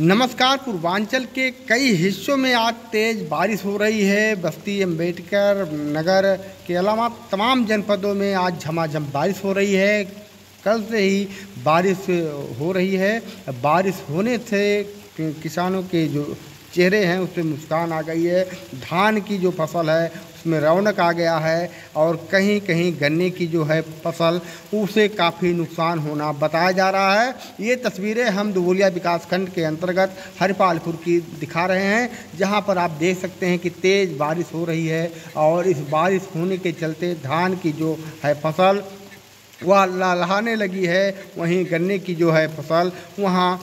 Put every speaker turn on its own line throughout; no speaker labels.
नमस्कार, पूर्वांचल के कई हिस्सों में आज तेज बारिश हो रही है। बस्ती अंबेडकर नगर के अलावा तमाम जनपदों में आज झमाझम बारिश हो रही है। कल से ही बारिश हो रही है। बारिश होने से किसानों के जो चेहरे हैं उस पर मुस्कान आ गई है। धान की जो फ़सल है उसमें रौनक आ गया है और कहीं कहीं गन्ने की जो है फ़सल, उसे काफ़ी नुकसान होना बताया जा रहा है। ये तस्वीरें हम दुबोलिया विकास खंड के अंतर्गत हरिपालपुर की दिखा रहे हैं, जहाँ पर आप देख सकते हैं कि तेज़ बारिश हो रही है और इस बारिश होने के चलते धान की जो है फ़सल, वह लहलाने लगी है। वहीं गन्ने की जो है फ़सल, वहाँ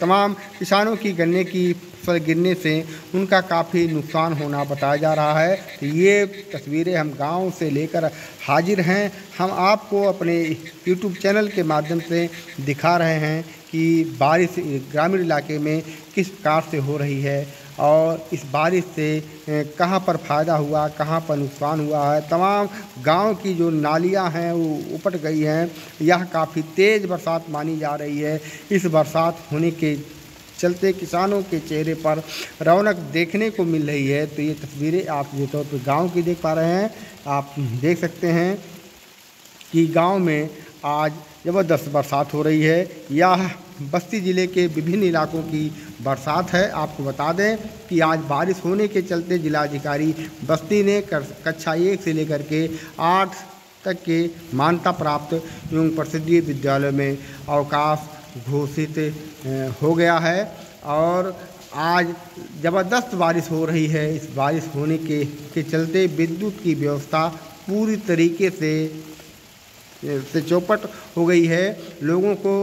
तमाम किसानों की गन्ने की फ़सल गिरने से उनका काफ़ी नुकसान होना बताया जा रहा है। तो ये तस्वीरें हम गाँव से लेकर हाजिर हैं। हम आपको अपने यूट्यूब चैनल के माध्यम से दिखा रहे हैं कि बारिश ग्रामीण इलाके में किस प्रकार से हो रही है। और इस बारिश से कहाँ पर फ़ायदा हुआ, कहाँ पर नुकसान हुआ है? तमाम गाँव की जो नालियाँ हैं, वो उपट गई हैं। यह काफ़ी तेज़ बरसात मानी जा रही है। इस बरसात होने के चलते किसानों के चेहरे पर रौनक देखने को मिल रही है। तो ये तस्वीरें आप ये तौर पर गाँव की देख पा रहे हैं, आप देख सकते हैं कि गाँव में आज ज़बरदस्त बरसात हो रही है। यह बस्ती ज़िले के विभिन्न इलाकों की बरसात है। आपको बता दें कि आज बारिश होने के चलते जिलाधिकारी बस्ती ने कक्षा एक से लेकर के आठ तक के मान्यता प्राप्त एवं प्रसिद्धि विद्यालय में अवकाश घोषित हो गया है और आज ज़बरदस्त बारिश हो रही है। इस बारिश होने के के चलते विद्युत की व्यवस्था पूरी तरीके से से चौपट हो गई है। लोगों को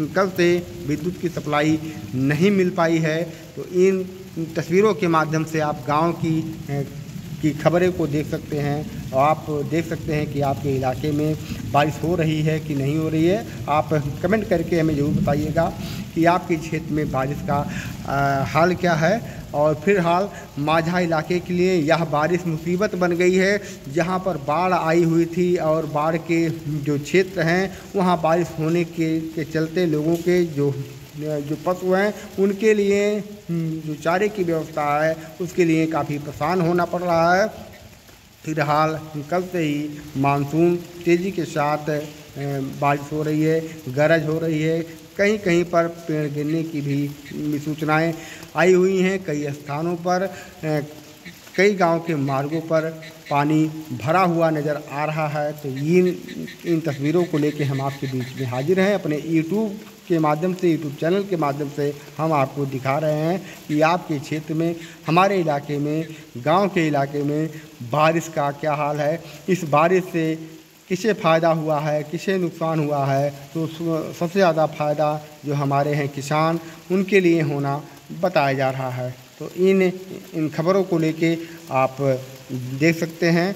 कल से विद्युत की सप्लाई नहीं मिल पाई है तो इन तस्वीरों के माध्यम से आप गाँव की की खबरें को देख सकते हैं। और आप देख सकते हैं कि आपके इलाके में बारिश हो रही है कि नहीं हो रही है। आप कमेंट करके हमें ज़रूर बताइएगा कि आपके क्षेत्र में बारिश का आ, हाल क्या है। और फ़िलहाल माझा इलाके के लिए यह बारिश मुसीबत बन गई है जहाँ पर बाढ़ आई हुई थी और बाढ़ के जो क्षेत्र हैं वहाँ बारिश होने के, के चलते लोगों के जो जो पशु हैं, उनके लिए जो चारे की व्यवस्था है, उसके लिए काफ़ी परेशान होना पड़ रहा है। फ़िलहाल कल से ही मानसून तेज़ी के साथ बारिश हो रही है, गरज हो रही है। कहीं कहीं पर पेड़ गिरने की भी सूचनाएँ आई हुई हैं कई स्थानों पर कई गाँव के मार्गों पर पानी भरा हुआ नज़र आ रहा है। तो इन इन तस्वीरों को लेकर हम आपके बीच में हाजिर हैं। अपने यूट्यूब के माध्यम से यूट्यूब चैनल के माध्यम से हम आपको दिखा रहे हैं कि आपके क्षेत्र में, हमारे इलाके में, गाँव के इलाके में बारिश का क्या हाल है। इस बारिश से किसे फ़ायदा हुआ है, किसे नुकसान हुआ है तो सबसे ज़्यादा फ़ायदा जो हमारे हैं किसान, उनके लिए होना बताया जा रहा है। तो इन इन खबरों को लेके आप देख सकते हैं।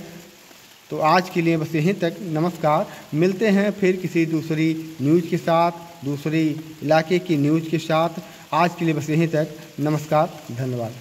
तो आज के लिए बस यहीं तक। नमस्कार। मिलते हैं फिर किसी दूसरी न्यूज़ के साथ, दूसरी इलाके की न्यूज़ के साथ। आज के लिए बस यहीं तक। नमस्कार। धन्यवाद।